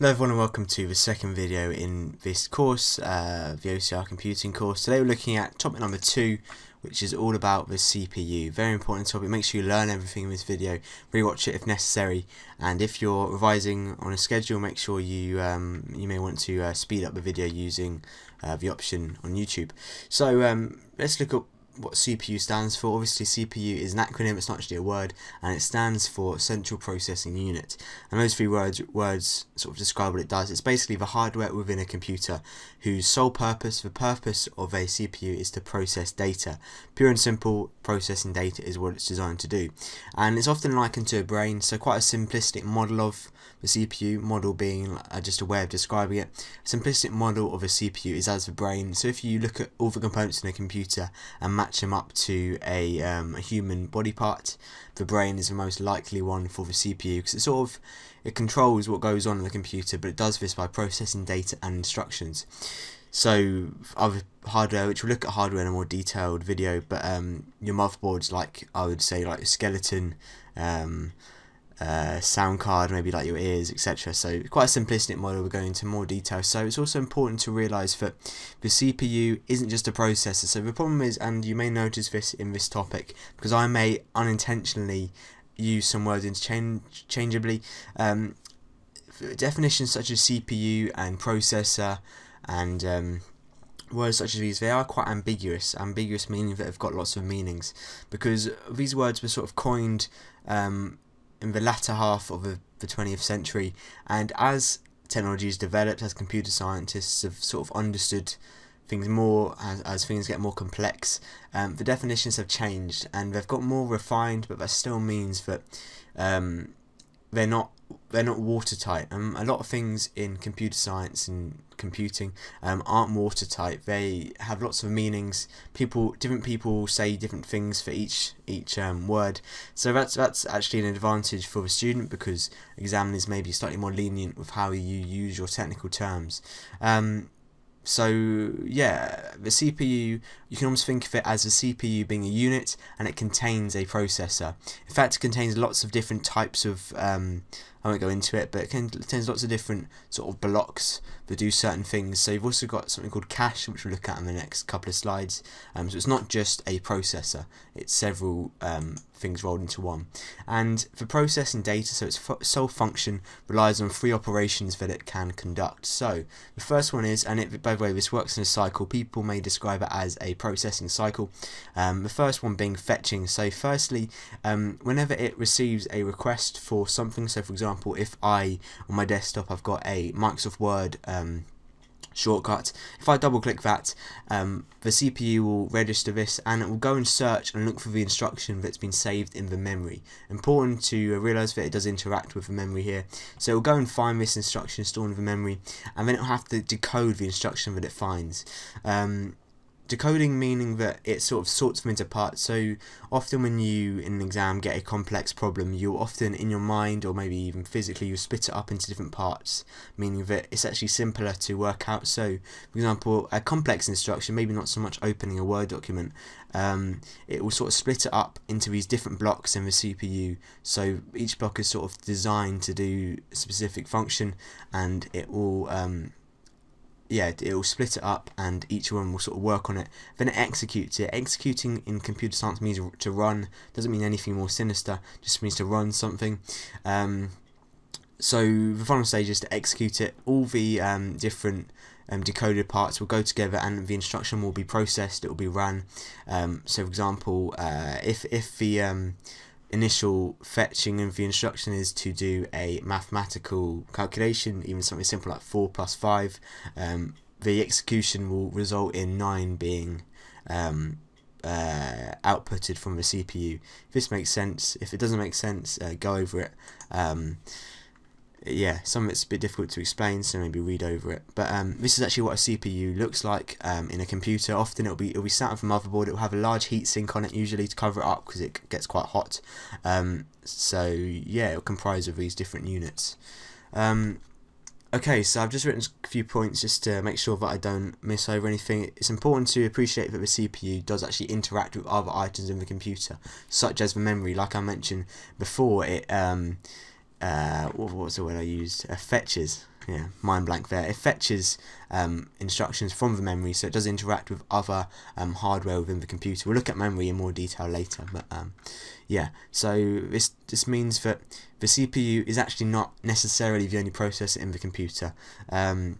Hello everyone and welcome to the second video in this course, uh, the OCR computing course. Today we're looking at topic number two, which is all about the CPU. Very important topic, make sure you learn everything in this video, rewatch it if necessary, and if you're revising on a schedule, make sure you um, you may want to uh, speed up the video using uh, the option on YouTube. So um, let's look at what CPU stands for. Obviously CPU is an acronym, it's not actually a word, and it stands for Central Processing Unit. And those three words words sort of describe what it does. It's basically the hardware within a computer whose sole purpose, the purpose of a CPU is to process data. Pure and simple, processing data is what it's designed to do. And it's often likened to a brain, so quite a simplistic model of the CPU, model being uh, just a way of describing it. A simplistic model of a CPU is as the brain, so if you look at all the components in a computer and match them up to a, um, a human body part, the brain is the most likely one for the CPU because it sort of it controls what goes on in the computer, but it does this by processing data and instructions. So other hardware, which we'll look at hardware in a more detailed video, but um, your motherboards, like I would say, like a skeleton, um, uh, sound card, maybe like your ears, etc. So quite a simplistic model. We're going into more detail. So it's also important to realise that the CPU isn't just a processor. So the problem is, and you may notice this in this topic, because I may unintentionally use some words interchangeably. Um, definitions such as CPU and processor and um, words such as these, they are quite ambiguous, ambiguous meaning that have got lots of meanings, because these words were sort of coined um, in the latter half of the, the 20th century, and as technology has developed, as computer scientists have sort of understood things more as, as things get more complex, um, the definitions have changed and they've got more refined, but that still means that um, they're not they're not watertight. Um, a lot of things in computer science and computing um, aren't watertight. They have lots of meanings. People, different people say different things for each each um, word. So that's that's actually an advantage for the student because examiners may be slightly more lenient with how you use your technical terms. Um, so yeah, the CPU, you can almost think of it as a CPU being a unit and it contains a processor. In fact, it contains lots of different types of um, I won't go into it, but it contains lots of different sort of blocks that do certain things. So you've also got something called cache, which we'll look at in the next couple of slides. Um, so it's not just a processor, it's several um, things rolled into one. And for processing data, so its sole function relies on three operations that it can conduct. So the first one is, and it, by the way, this works in a cycle. People may describe it as a processing cycle. Um, the first one being fetching. So firstly, um, whenever it receives a request for something, so for example, if I, on my desktop, I've got a Microsoft Word um, shortcut. If I double click that, um, the CPU will register this and it will go and search and look for the instruction that's been saved in the memory. Important to realise that it does interact with the memory here. So it will go and find this instruction stored in the memory and then it will have to decode the instruction that it finds. Um, decoding meaning that it sort of sorts them into parts. So often when you in an exam get a complex problem you often in your mind or maybe even physically you split it up into different parts meaning that it's actually simpler to work out. So for example a complex instruction maybe not so much opening a word document um, it will sort of split it up into these different blocks in the CPU so each block is sort of designed to do a specific function and it will um, yeah, it will split it up and each one will sort of work on it. Then it executes it. Executing in computer science means to run, doesn't mean anything more sinister, just means to run something. Um, so the final stage is to execute it. All the um, different um, decoded parts will go together and the instruction will be processed, it will be run. Um, so for example, uh, if, if the um, initial fetching of the instruction is to do a mathematical calculation, even something simple like 4 plus 5, um, the execution will result in 9 being um, uh, outputted from the CPU. If this makes sense, if it doesn't make sense, uh, go over it. Um, yeah, some of it's a bit difficult to explain, so maybe read over it. But um, this is actually what a CPU looks like um, in a computer. Often it'll be it'll be sat on the motherboard. It'll have a large heat sink on it usually to cover it up because it gets quite hot. Um, so yeah, it'll comprise of these different units. Um, okay, so I've just written a few points just to make sure that I don't miss over anything. It's important to appreciate that the CPU does actually interact with other items in the computer, such as the memory. Like I mentioned before, it um, uh, what, was the word I used? Uh, fetches. yeah, mind blank there. It fetches um, instructions from the memory, so it does interact with other um, hardware within the computer. We'll look at memory in more detail later, but um, yeah. So this this means that the CPU is actually not necessarily the only processor in the computer. Um,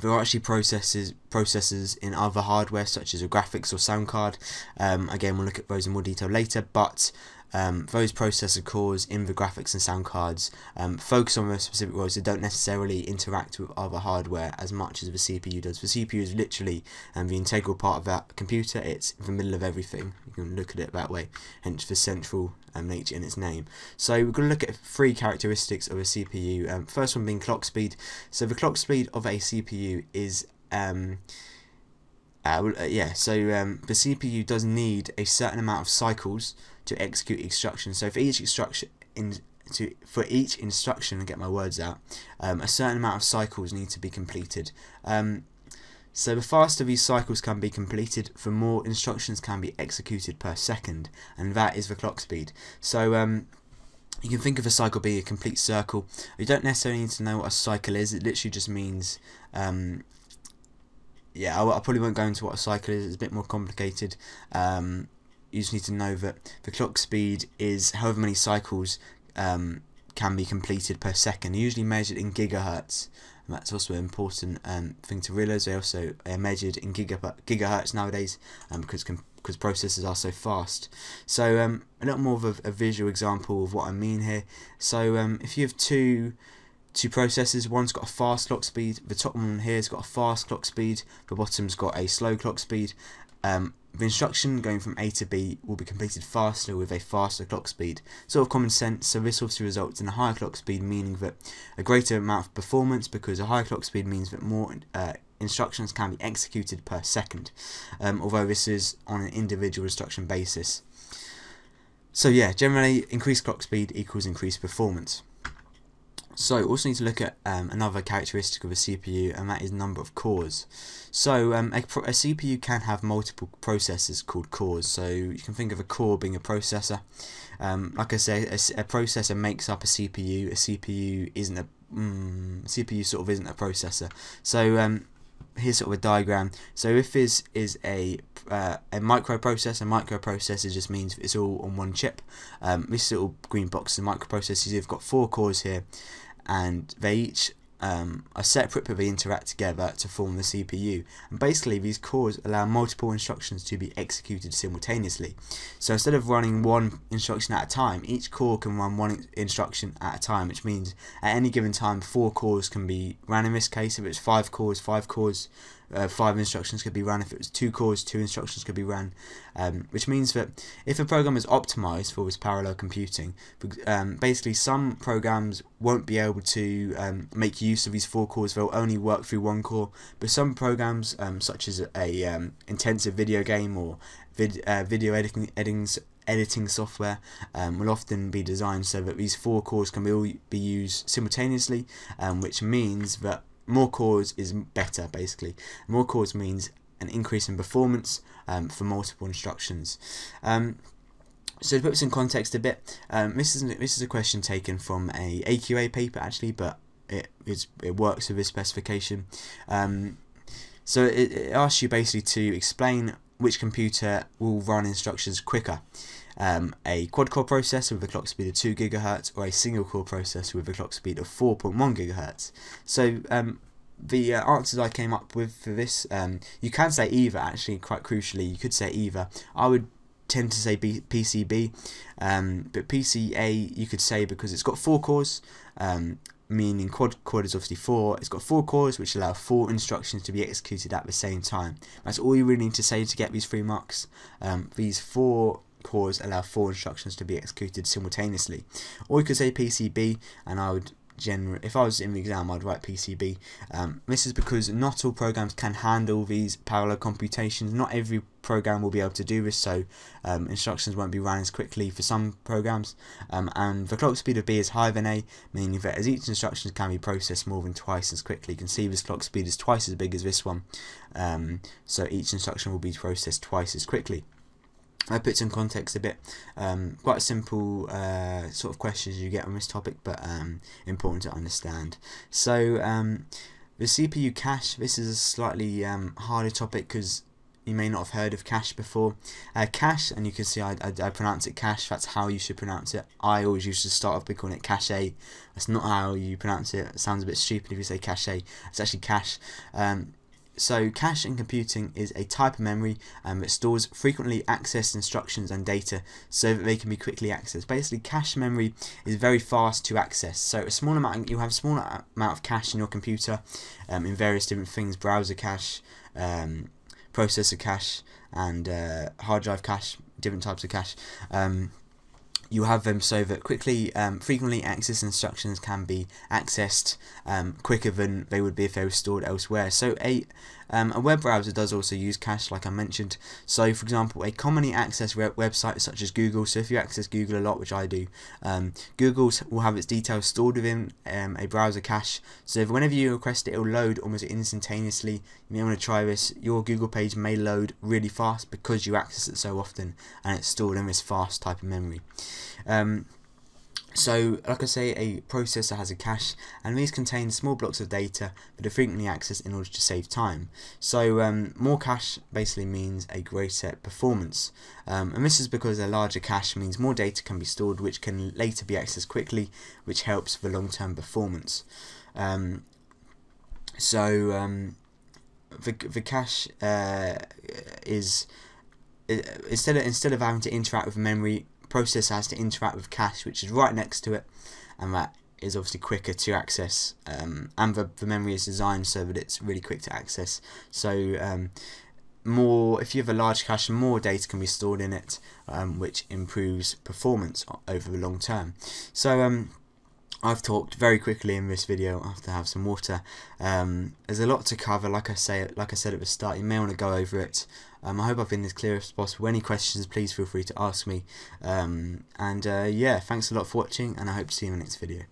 there are actually processes processors in other hardware such as a graphics or sound card. Um, again, we'll look at those in more detail later, but um, those processor cores in the graphics and sound cards um, focus on those specific roles. They don't necessarily interact with other hardware as much as the CPU does. The CPU is literally um, the integral part of that computer. It's the middle of everything. You can look at it that way, hence the central um, nature in its name. So we're going to look at three characteristics of a CPU. Um, first one being clock speed. So the clock speed of a CPU is um, uh, yeah, so um, the CPU does need a certain amount of cycles to execute instructions. So for each instruction in to for each instruction and get my words out, um, a certain amount of cycles need to be completed. Um, so the faster these cycles can be completed, the more instructions can be executed per second, and that is the clock speed. So um, you can think of a cycle being a complete circle. You don't necessarily need to know what a cycle is. It literally just means um, yeah, I, I, probably won't go into what a cycle is. It's a bit more complicated. Um, you just need to know that the clock speed is however many cycles um, can be completed per second. Usually measured in gigahertz. And that's also an important um, thing to realise. They also are measured in gigahertz nowadays um, because because processors are so fast. So um, a little more of a, a, visual example of what I mean here. So um, if you have two two processors. One's got a fast clock speed. The top one here's got a fast clock speed. The bottom's got a slow clock speed. Um, the instruction going from A to B will be completed faster with a faster clock speed. Sort of common sense, so this obviously results in a higher clock speed, meaning that a greater amount of performance because a higher clock speed means that more uh, instructions can be executed per second, um, although this is on an individual instruction basis. So yeah, generally increased clock speed equals increased performance. So we also need to look at um, another characteristic of a CPU and that is number of cores. So um, a, a, CPU can have multiple processors called cores. So you can think of a core being a processor. Um, like I say, a, a, processor makes up a CPU. A CPU isn't a mm, CPU sort of isn't a processor. So um, here's sort of a diagram. So if this is a uh, a microprocessor, microprocessor just means it's all on one chip. Um, this little green box is a microprocessor. You've got four cores here, and they each um, are separate but they interact together to form the CPU. And basically these cores allow multiple instructions to be executed simultaneously. So instead of running one instruction at a time, each core can run one instruction at a time, which means at any given time four cores can be ran in this case. If it's five cores, five cores uh, five instructions could be run. If it was two cores, two instructions could be run, um, which means that if a program is optimized for this parallel computing, um, basically some programs won't be able to um, make use of these four cores. They'll only work through one core. But some programs, um, such as a um, intensive video game or vid uh, video editing, editing editing software um, will often be designed so that these four cores can be all be used simultaneously, um, which means that more cores is better basically. More cores means an increase in performance um, for multiple instructions. Um, so to put this in context a bit, um, this is this is a question taken from a AQA paper actually, but it is it works with this specification. Um, so it, it asks you basically to explain which computer will run instructions quicker um, a quad-core processor with a clock speed of 2 GHz or a single-core processor with a clock speed of 4.1 GHz. So um, the uh, answers I came up with for this, um, you can say either actually, quite crucially, you could say either. I would tend to say B PCB, um, but PCA you could say because it's got four cores, um, meaning quad core is obviously four. It's got four cores which allow four instructions to be executed at the same time. That's all you really need to say to get these three marks. Um, these four cores allow four instructions to be executed simultaneously. Or you could say PCB, and I would generally, if I was in the exam, I'd write PCB. Um, this is because not all programs can handle these parallel computations. Not every program will be able to do this, so um, instructions won't be run as quickly for some programs. Um, and the clock speed of B is higher than A, meaning that as each instruction can be processed more than twice as quickly. You can see this clock speed is twice as big as this one, um, so each instruction will be processed twice as quickly. I put some context a bit. Um, quite simple uh, sort of questions you get on this topic, but um, important to understand. So um, the CPU cache. This is a slightly um, harder topic because you may not have heard of cache before. Uh, cache, and you can see I, I, I, pronounce it cache, that's how you should pronounce it. I always used to start off by calling it cache. That's not how you pronounce it. It sounds a bit stupid if you say cache. It's actually cache. Um, so cache in computing is a type of memory um, that stores frequently accessed instructions and data so that they can be quickly accessed. Basically cache memory is very fast to access. So a small amount, you have a small amount of cache in your computer um, in various different things, browser cache, um, processor cache and uh, hard drive cache, different types of cache. Um, you have them so that quickly, um, frequently accessed instructions can be accessed um, quicker than they would be if they were stored elsewhere. So a um, a web browser does also use cache, like I mentioned. So, for example, a commonly accessed website such as Google. So, if you access Google a lot, which I do, um, Google will have its details stored within um, a browser cache. So, whenever you request it, it will load almost instantaneously. You may want to try this. Your Google page may load really fast because you access it so often, and it's stored in this fast type of memory. Um, so, like I say, a processor has a cache, and these contain small blocks of data that are frequently accessed in order to save time. So, um, more cache basically means a greater performance, um, and this is because a larger cache means more data can be stored, which can later be accessed quickly, which helps for long-term performance. Um, so, um, the the cache uh, is instead of instead of having to interact with memory processor has to interact with cache, which is right next to it, and that is obviously quicker to access. Um, and the, the memory is designed so that it's really quick to access. So um, more, if you have a large cache, more data can be stored in it, um, which improves performance over the long term. So um, I've talked very quickly in this video. I have to have some water. Um, there's a lot to cover. Like I say, like I said at the start, you may want to go over it. Um, I hope I've been as clear as possible. Any questions, please feel free to ask me. Um, and uh, yeah, thanks a lot for watching, and I hope to see you in the next video.